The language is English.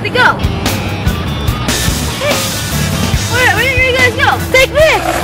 Where'd they go? Hey, where, where did you guys go? Take this!